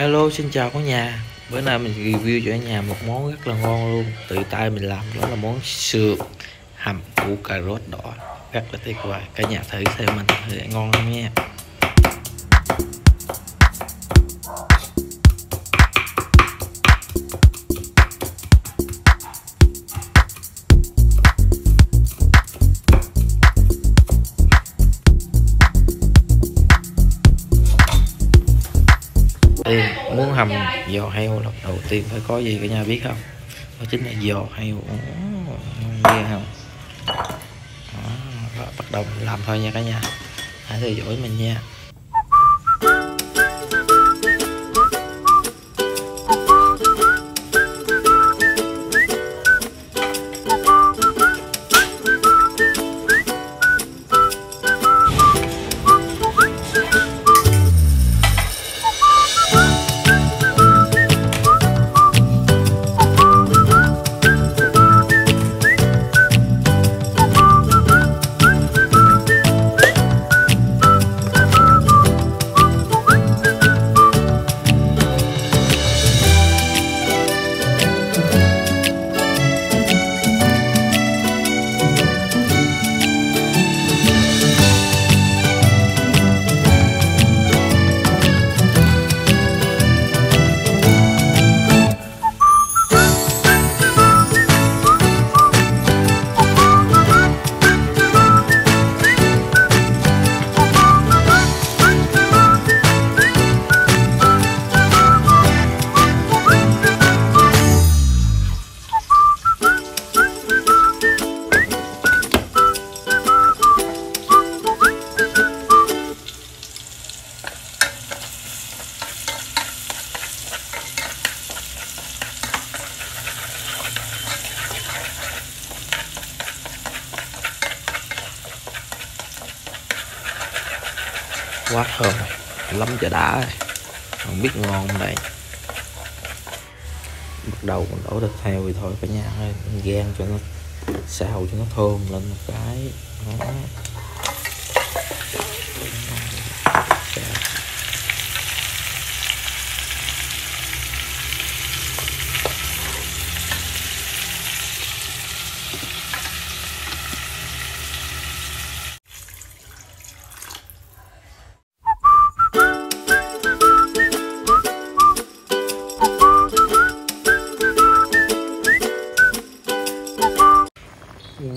Hello, xin chào cả nhà. Bữa nay mình review cho cả nhà một món rất là ngon luôn. Tự tay mình làm đó là món sườn hầm củ cà rốt đỏ. Rất là tuyệt vời. Cả nhà thử xem mình thử ngon không nha. Tiên muốn hầm giò heo là đầu tiên phải có gì cả nhà biết không? Đó chính là giò heo. Ngon ghê không? Đó, bắt đầu làm thôi nha cả nhà. Hãy theo dõi mình nha. Quá thơm. Lắm chả đã. Rồi không biết ngon không đây bắt đầu mình đổ thịt heo thì thôi cả nhà ơi. Gan cho nó, xào cho nó thơm lên một cái. Đó.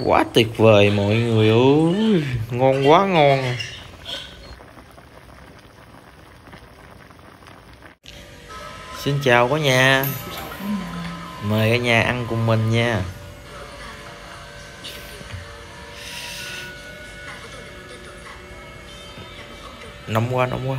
Quá tuyệt vời, mọi người ơi. Ngon quá, ngon. Xin chào cả nhà. Mời cả nhà ăn cùng mình nha. Nóng quá nóng quá.